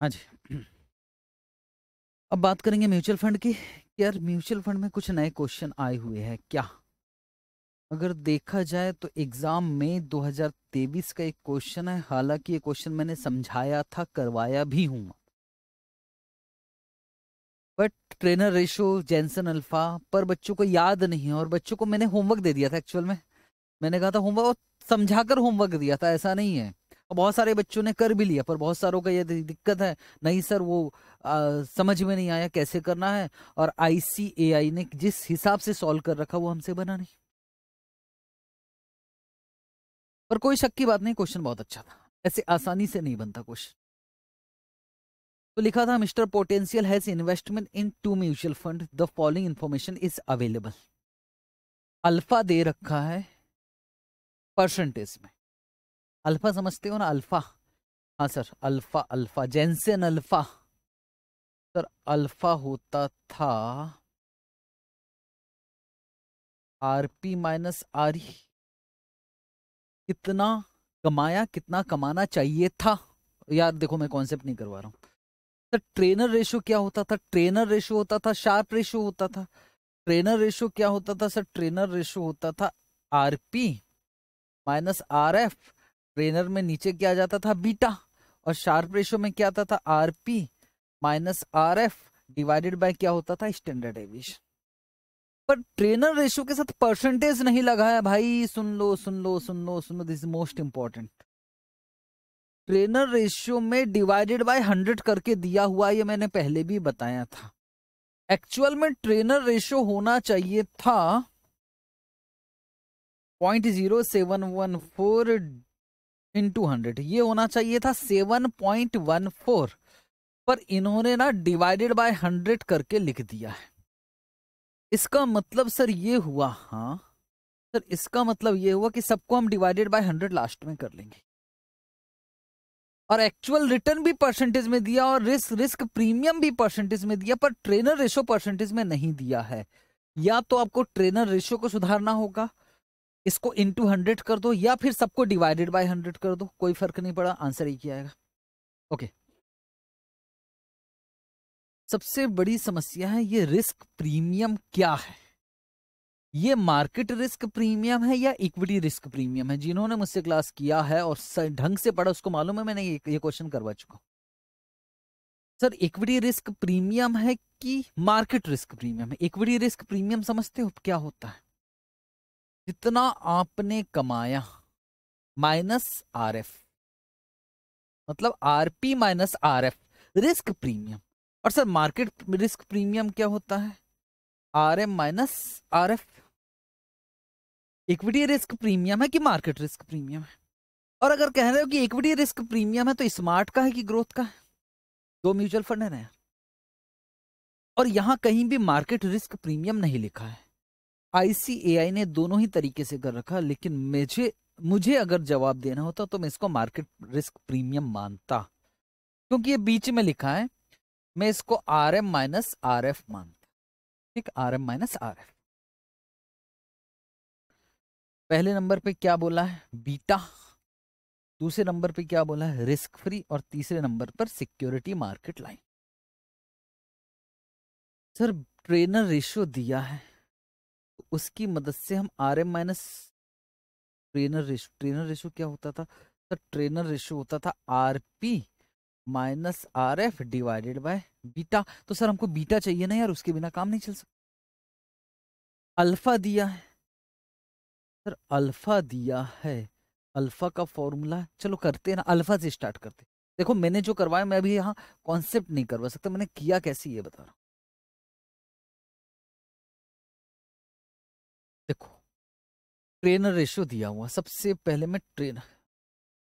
हाँ जी। अब बात करेंगे म्यूचुअल फंड की। यार, म्यूचुअल फंड में कुछ नए क्वेश्चन आए हुए हैं, क्या? अगर देखा जाए तो एग्ज़ाम में 2023 का एक क्वेश्चन है, हालाँकि ये क्वेश्चन मैंने समझाया था, करवाया भी हूँ। But Treynor ratio Jensen alpha, पर बच्चों को याद नहीं है और बच्चों को मैंने होमवर्क दे दिया था एक्चुअल में। मैंने कहा था होमवर्क समझाकर होमवर्क दिया था, ऐसा नहीं है। बहुत सारे बच्चों ने कर भी लिया पर बहुत सारों का ये दिक्कत है नहीं सर वो आ, समझ में नहीं आया कैसे करना है और आईसीएआई ने जिस हिसाब से सॉल्व कर रखा वो हमसे बना नहीं। पर कोई शक की बात नहीं क्वेश्चन बहुत अच्छा था ऐसे आसानी से नहीं बनता क्वेश्चन तो लिखा था mister potential has investment into mutual fund the following information is available. Alpha दे रखा है परसेंटेज में। अल्फ़ा समझते हो ना? अल्फ़ा। हाँ sir, alpha alpha Jensen alpha. Sir, alpha होता था आरपी माइनस आर कितना कमाया, कितना कमाना चाहिए था? यार देखो, मैं कॉन्सेप्ट नहीं करवा रहा हूँ। सर ट्रेनर रेशो क्या होता था? ट्रेनर रेशो होता था शार्प रेशो होता था। ट्रेनर रेशो क्या होता था? सर ट्रेनर रेशो होता था RP minus R F Treynor में नीचे क्या जाता था? बीटा। और शार्प रेशो में क्या आता था? RP minus R F divided by क्या होता था? Standard deviation. पर ट्रेनर रेशो के साथ परसेंटेज नहीं लगाया भाई। सुन लो सुन लो सुन लो सुन लो this most important Treynor ratio में डिवाइडेड बाय हंड्रेड करके दिया हुआ ये मैंने पहले भी बताया था। एक्चुअल में ट्रेनर रेशियो होना चाहिए था। Point zero seven one four into hundred ये होना चाहिए था सेवन पॉइंट वन फोर पर इन्होंने ना डिवाइडेड बाय हंड्रेड करके लिख दिया है। इसका मतलब सर ये हुआ हाँ सर इसका मतलब ये हुआ कि सबको हम डिवाइडेड बाय हंड्रेड लास्ट में कर लेंगे। और एक्चुअल रिटर्न भी परसेंटेज में दिया और रिस्क रिस्क प्रीमियम भी परसेंटेज में दिया, पर ट्रेनर रेशो परसेंटेज में नहीं दिया है। या तो आपको ट्रेनर रेशो को सुधारना होगा इसको इंटू हंड्रेड कर दो या फिर सबको डिवाइडेड बाय हंड्रेड कर दो कोई फ़र्क नहीं पड़ा आंसर एक ही आएगा। ओके सबसे बड़ी समस्या है ये रिस्क प्रीमियम क्या है? ये मार्केट रिस्क प्रीमियम है या इक्विटी रिस्क प्रीमियम है? जिन्होंने मुझसे क्लास किया है और ढंग से पढ़ा उसको मालूम है मैंने ये, ये क्वेश्चन करवा चुका सर इक्विटी रिस्क प्रीमियम है कि मार्केट रिस्क प्रीमियम है? इक्विटी रिस्क प्रीमियम समझते हो? क्या होता है? जितना आपने कमाया? माइनस आर एफ़ मतलब RP minus R F risk premium. और सर, मार्केट रिस्क प्रीमियम क्या होता है? R M minus R F equity risk premium है कि मार्केट रिस्क प्रीमियम है? और अगर कह रहे हो कि इक्विटी रिस्क प्रीमियम है तो स्मार्ट का है कि ग्रोथ का है? दो म्यूचुअल फंड है ना और यहाँ कहीं भी मार्केट रिस्क प्रीमियम नहीं लिखा है। आईसीएआई ने दोनों ही तरीके से कर रखा, लेकिन मुझे मुझे अगर जवाब देना होता तो मैं इसको मार्केट रिस्क प्रीमियम मानता। क्योंकि ये बीच में लिखा है, मैं इसको R M minus R F मानता। ठीक R M minus R F पहले नंबर पे क्या बोला है? बीटा। दूसरे नंबर पे क्या बोला है? रिस्क फ्री और तीसरे नंबर पर security market line sir Treynor ratio दिया है। उसकी मदद से हम R M minus Treynor ratio Treynor ratio क्या होता था? तो ट्रेनर रेशो होता था R P minus R F divided by beta तो सर, हमको बीटा चाहिए ना यार, उसके बिना काम नहीं चल सकता। अल्फ़ा दिया है। सर अल्फ़ा दिया है। अल्फ़ा का फॉर्मूला चलो करते हैं ना अल्फ़ा से स्टार्ट करते देखो, मैंने जो करवाया, मैं अभी यहाँ कॉन्सेप्ट नहीं करवा सकता, मैंने किया कैसे ये बता रहा ट्रेनर रेशो दिया हुआ, सबसे पहले मैं ट्रेनर।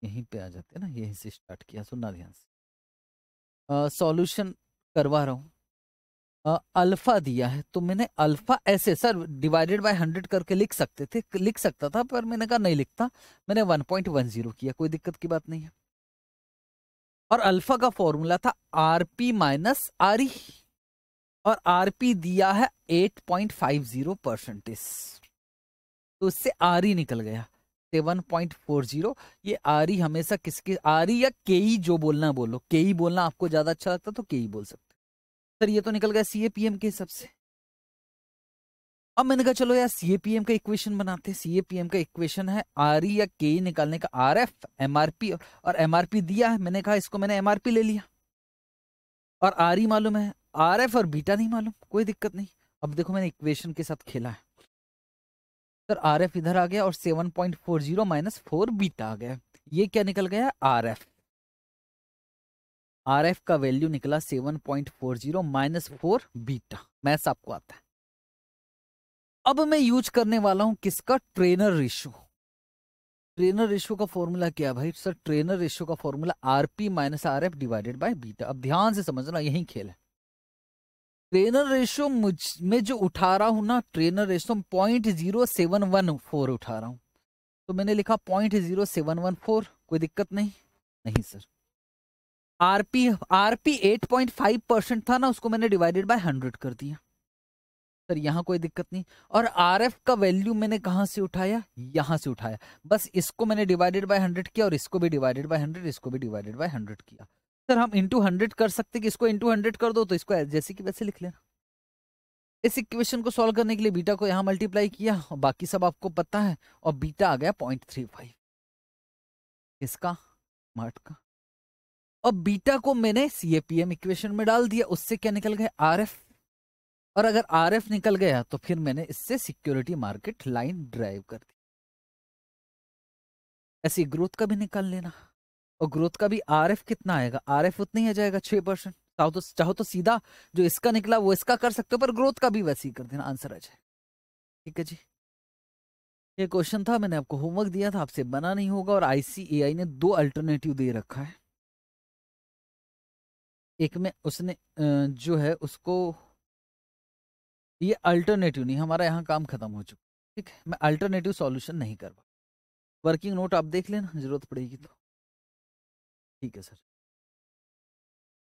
यहीं पे आ जाते हैं ना, यहीं से स्टार्ट किया, सुनना ध्यान से। सॉल्यूशन करवा रहा हूँ। अल्फ़ा दिया है तो मैंने अल्फ़ा ऐसे, सर डिवाइडेड बाय हंड्रेड करके लिख सकते थे, लिख सकता था, पर मैंने कहा नहीं लिखता। मैंने वन पॉइंट वन ज़ीरो किया, कोई दिक्कत की बात नहीं है। और अल्फ़ा का फॉर्मूला था आर पी माइनस आर और आरपी दिया है eight point five zero percentage तो उससे आर ही निकल गया। सेवन पॉइंट फोर ज़ीरो, ये आर ई हमेशा किसके, आर ई या के ई जो बोलना बोलो। के ई बोलना आपको ज़्यादा अच्छा लगता तो के ई बोल सकते सर, ये तो निकल गया सी ए पी एम के हिसाब से। अब मैंने कहा, चलो यार सी ए पी एम का इक्वेशन बनाते हैं। सी ए पी एम का इक्वेशन है आर ई या के ई निकालने का R F M R P और एम आर पी दिया है। मैंने कहा, इसको मैंने एम आर पी ले लिया। और आर ई मालूम है? आर एफ़ और बीटा नहीं मालूम? कोई दिक्कत नहीं। अब देखो, मैंने इक्वेशन के साथ खेला है। सर, आर एफ़ इधर आ गया और seven point four zero minus four beta आ गया। ये क्या निकल गया? R F. आर एफ़ का वैल्यू निकला seven point four zero minus four beta. Maths आपको आता है। अब मैं यूज़ करने वाला हूँ किसका? Treynor ratio. ट्रेनर रेशो का फॉर्मूला क्या है भाई? सर, ट्रेनर रेशो का formula RP minus R F divided by beta. अब ध्यान से समझना, यही खेल है। ट्रेनर रेशो मुझ, में जो उठा रहा हूँ ना, Treynor ratio point zero seven one four उठा रहा हूँ। तो मैंने लिखा point zero seven one four कोई दिक्कत नहीं? नहीं sir RP RP eight point five percent था ना, उसको मैंने डिवाइडेड बाय हंड्रेड कर दिया। सर, यहाँ कोई दिक्कत नहीं। और आर एफ़ का वैल्यू मैंने कहाँ से उठाया? यहाँ से उठाया। बस इसको मैंने डिवाइडेड बाय हंड्रेड किया और इसको भी डिवाइडेड बाय हंड्रेड इसको भी डिवाइडेड बाय हंड्रेड किया। सर हम इंटू हंड्रेड कर सकते कि इसको इंटू हंड्रेड कर दो तो इसको जैसे कि वैसे लिख लेना। इस इक्वेशन को सॉल्व करने के लिए बीटा को यहाँ मल्टीप्लाई किया, और बाकी सब आपको पता है, और बीटा आ गया पॉइंट थ्री फाइव किसका? मार्ट का। और बीटा को मैंने सीएपीएम इक्वेशन में डाल दिया, उससे क्या निकल गया? आर एफ़ और अगर आर एफ़ निकल गया तो फिर मैंने इससे सिक्योरिटी मार्केट लाइन ड्राइव कर दी। ऐसी ग्रोथ का भी निकाल लेना। और ग्रोथ का भी आर एफ़ कितना आएगा? आर एफ़ उतना ही आ जाएगा, छह परसेंट। चाहो तो चाहो तो सीधा जो इसका निकला, वो इसका कर सकते हो, पर ग्रोथ का भी वैसे ही कर देना, आंसर आ जाए। ठीक है जी? ये क्वेश्चन था, मैंने आपको होमवर्क दिया था, आपसे बना नहीं होगा, और आईसीएआई ने दो अल्टरनेटिव दे रखा है। एक में उसने जो है उसको, ये अल्टरनेटिव नहीं, हमारा यहाँ काम खत्म हो चुका ठीक है? मैं अल्टरनेटिव सॉल्यूशन नहीं कर वर्किंग नोट आप देख लेना, ज़रूरत पड़ेगी तो। ठीक है सर।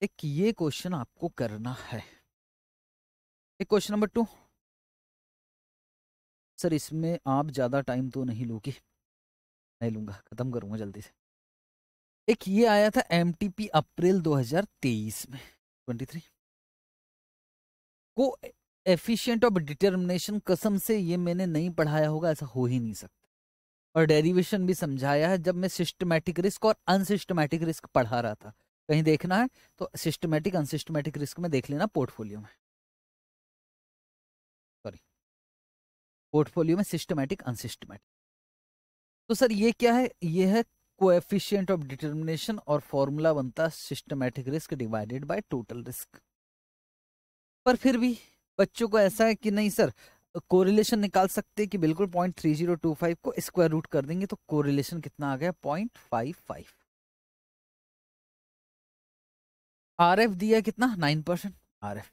एक ये क्वेश्चन आपको करना है। एक क्वेश्चन नंबर टू। सर, इसमें आप ज़्यादा टाइम तो नहीं लोगे। नहीं लूँगा, ख़त्म करूँगा जल्दी से। एक ये आया था एमटीपी अप्रैल 2023 में 23 को एफिशिएंट ऑफ़ डिटर्मिनेशन कसम से ये मैंने नहीं पढ़ाया होगा, ऐसा हो ही नहीं सकता। और डेरिवेशन भी समझाया है जब मैं सिस्टमैटिक रिस्क और अनसिस्टमैटिक रिस्क पढ़ा रहा था। कहीं देखना है तो सिस्टमैटिक अनसिस्टमैटिक रिस्क में देख लेना पोर्टफोलियो में। सॉरी पोर्टफोलियो में सिस्टमैटिक अनसिस्टमैटिक तो सर ये क्या है? ये है कोएफिशिएंट ऑफ़ डिटर्मिनेशन और फॉर्मूला बनता systematic risk divided by total risk पर फिर भी बच्चों को ऐसा है कि नहीं सर कोरिलेशन निकाल सकते हैं कि बिल्कुल point three zero two five को स्क्वायर रूट कर देंगे तो कोरिलेशन कितना आ गया? Point five five R F दिया कितना? Nine percent R F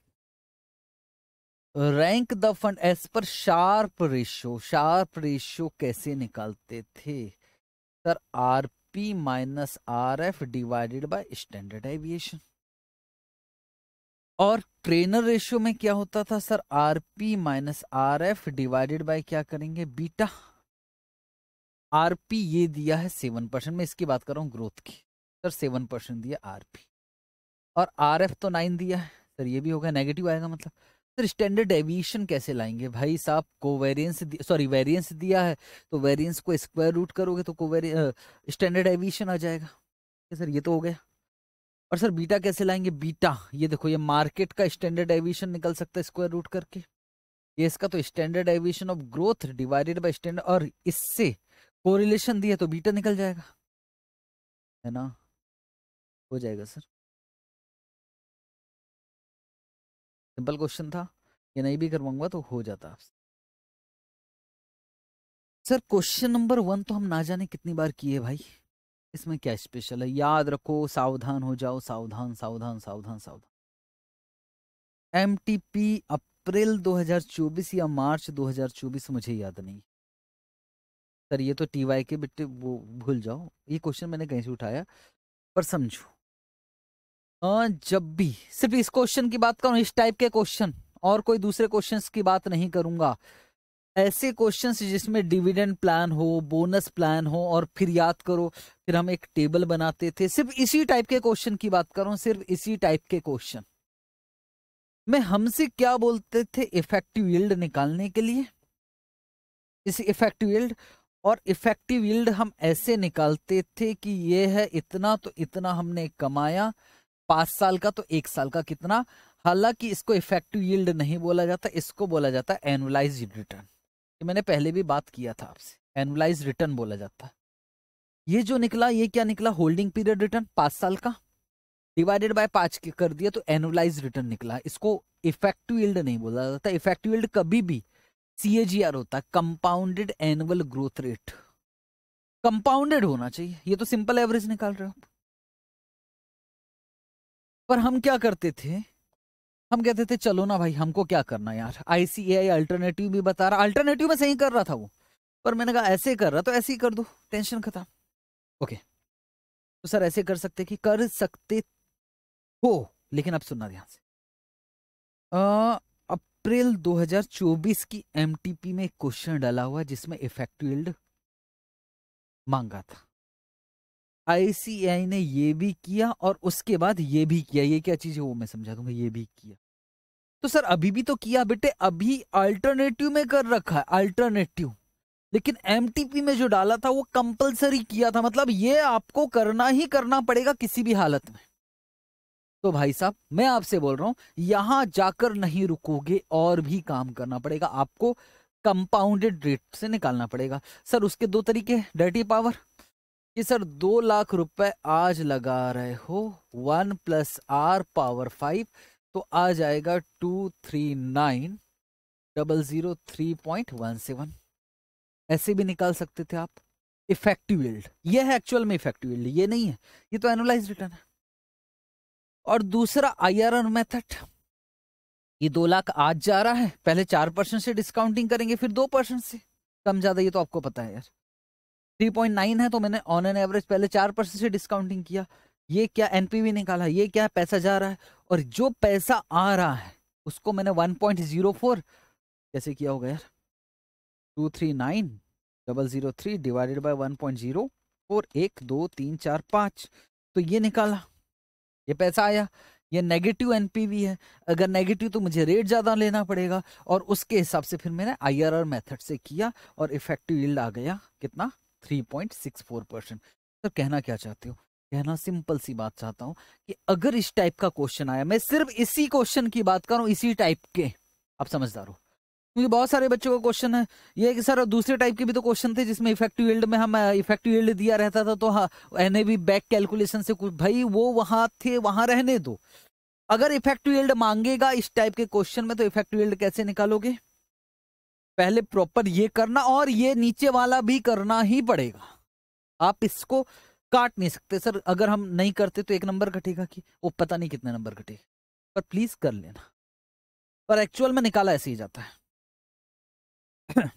rank the fund as पर शार्प रेशियो शार्प रेशियो कैसे निकालते थे? Sir R P minus R F divided by standard deviation और ट्रेनर रेशियो में क्या होता था, sir? R P minus R F divided by क्या करेंगे? बीटा। आर पी ये दिया है सेवन परसेंट। में इसकी बात कर रहा हूँ ग्रोथ की। सर, सेवन परसेंट दिया आर पी और आर एफ़ तो नाइन दिया है। सर, ये भी होगा नेगेटिव आएगा मतलब। सर, स्टैंडर्ड एविएशन कैसे लाएँगे? भाई साहब को वेरियंस सॉरी, वेरियंस दिया है तो वेरियंस को स्क्वायर रूट करोगे तो को स्टैंडर्ड एविएशन आ जाएगा। सर, ये तो हो गया। और सर, बीटा कैसे लाएँगे? बीटा। ये देखो, ये मार्केट का स्टैंडर्ड एविएशन निकल सकता है स्क्वायर रूट करके। ये इसका तो standard deviation of growth divided by standard और इससे कोरिलेशन दिया तो बीटा निकल जाएगा। है ना? हो जाएगा सर। सिंपल क्वेश्चन था। ये नहीं भी करवाऊँगा तो हो जाता सर क्वेश्चन नंबर वन तो हम ना जाने कितनी बार किए भाई। इसमें क्या स्पेशल है? याद रखो सावधान हो जाओ सावधान सावधान सावधान सावधान। एम टी पी अप्रैल 2024 या मार्च 2024 मुझे याद नहीं। सर ये तो टी वाई के बेटे वो भूल जाओ। ये क्वेश्चन मैंने कहीं से उठाया पर समझो। आ, जब भी सिर्फ़ इस क्वेश्चन की बात करूँ इस टाइप के क्वेश्चन और कोई दूसरे क्वेश्चंस की बात नहीं करूँगा। ऐसे क्वेश्चंस जिसमें डिविडेंड प्लान हो बोनस प्लान हो और फिर याद करो, फिर हम एक टेबल बनाते थे। सिर्फ़ इसी टाइप के क्वेश्चन की बात करूँ सिर्फ़ इसी टाइप के क्वेश्चन में हमसे क्या बोलते थे? इफ़ेक्टिव यील्ड निकालने के लिए। इस इफ़ेक्टिव यील्ड और इफ़ेक्टिव यील्ड हम ऐसे निकालते थे कि ये है इतना तो इतना हमने कमाया, पाँच साल का तो एक साल का कितना। हालाँकि इसको इफ़ेक्टिव यील्ड नहीं बोला जाता, इसको बोला जाता एनुलाइज रिटर्न ये मैंने पहले भी बात किया था आपसे एनुलाइज रिटर्न बोला जाता है। ये जो निकला, ये क्या निकला? होल्डिंग पीरियड रिटर्न पाँच साल का? डिवाइडेड बाय पाँच कर दिया तो एनुलाइज रिटर्न निकला। इसको इफ़ेक्टिव यील्ड नहीं बोला जाता। इफ़ेक्टिव यील्ड कभी भी सीएजीआर होता है। Compounded annual growth rate compounded होना चाहिए। ये तो सिंपल एवरेज निकाल रहे हो पर हम क्या करते थे? हम कहते थे, चलो ना भाई, हमको क्या करना यार? आईसीएआई अल्टरनेटिव भी बता रहा अल्टरनेटिव में सही कर रहा था वो। पर मैंने कहा, ऐसे कर रहा तो ऐसे ही कर दो टेंशन खत्म। ओके तो सर, ऐसे कर सकते कि कर सकते हो, लेकिन अब सुनना ध्यान से। अप्रैल 2024 की एमटीपी में क्वेश्चन डाला हुआ जिसमें इफ़ेक्टिव मांगा था। आईसीआई ने ये भी किया और उसके बाद ये भी किया। ये क्या चीज़ है वो मैं समझा दूँगा, ये भी किया। तो सर, अभी भी तो किया बेटे, अभी अल्टरनेटिव में कर रखा है अल्टरनेटिव लेकिन एमटीपी में जो डाला था, वो कंपलसरी किया था। मतलब ये आपको करना ही करना पड़ेगा किसी भी हालत में। तो भाई साहब, मैं आपसे बोल रहा हूँ, यहाँ जाकर नहीं रुकोगे और भी काम करना पड़ेगा। आपको कंपाउंडेड रेट से निकालना पड़ेगा। सर, उसके दो तरीके डर्टी पावर कि सर दो लाख रुपए आज लगा रहे हो, one plus R power five तो आ जाएगा two three nine double zero three point one seven. ऐसे भी निकाल सकते थे आप। इफ़ेक्टिव यील्ड ये है एक्चुअल में इफ़ेक्टिव ये नहीं है। ये तो एनुलाइज रिटर्न है। और दूसरा आईआरआर मेथड ये दो लाख आज जा रहा है। पहले चार परसेंट से डिस्काउंटिंग करेंगे, फिर दो परसेंट से। कम ज़्यादा ये तो आपको पता है यार। 3.9 है तो मैंने ऑन एन एवरेज पहले चार परसेंट से डिस्काउंटिंग किया। ये क्या एनपीवी निकाला, ये क्या पैसा जा रहा है? और जो पैसा आ रहा है, उसको मैंने 1.04 कैसे किया होगा यार? Two three nine double zero three divided by one point zero four एक दो तीन चार पाँच। तो ये निकाला, ये पैसा आया, ये नेगेटिव एनपीवी है। अगर नेगेटिव तो मुझे रेट ज़्यादा लेना पड़ेगा और उसके हिसाब से फिर मैंने आईआरआर मेथड से किया और इफ़ेक्टिव यील्ड आ गया कितना? 3.64 परसेंट सर, कहना क्या चाहते हो? कहना सिंपल सी बात चाहता हूँ कि अगर इस टाइप का क्वेश्चन आया, मैं सिर्फ़ इसी क्वेश्चन की बात कर रहा करूँ इसी टाइप के। आप समझदार हो? क्योंकि बहुत सारे बच्चों का क्वेश्चन है। ये कि सर, दूसरे टाइप के भी तो क्वेश्चन थे, जिसमें इफ़ेक्टिव यील्ड में हम इफ़ेक्टिव यील्ड दिया रहता था तो हाँ एन भी बैक कैलकुलेशन से कुछ, भाई, वो वहाँ थे, वहाँ रहने दो। अगर इफ़ेक्टिव यील्ड मांगेगा इस टाइप के क्वेश्चन में तो इफ़ेक्टिव यील्ड कैसे निकालोगे? पहले प्रॉपर ये करना और ये नीचे वाला भी करना ही पड़ेगा। आप इसको काट नहीं सकते, सर। अगर हम नहीं करते तो एक नंबर कटेगा कि वो पता नहीं कितने नंबर कटेगा पर प्लीज़ कर लेना। पर एक्चुअल में निकाला ऐसे ही जाता है।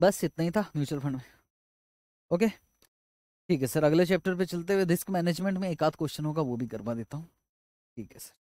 बस इतना ही था म्यूचुअल फंड में। ओके ठीक है, सर। अगले चैप्टर पे चलते हुए रिस्क मैनेजमेंट में एक आध क्वेश्चन होगा, वो भी करवा देता हूँ। ठीक है, सर।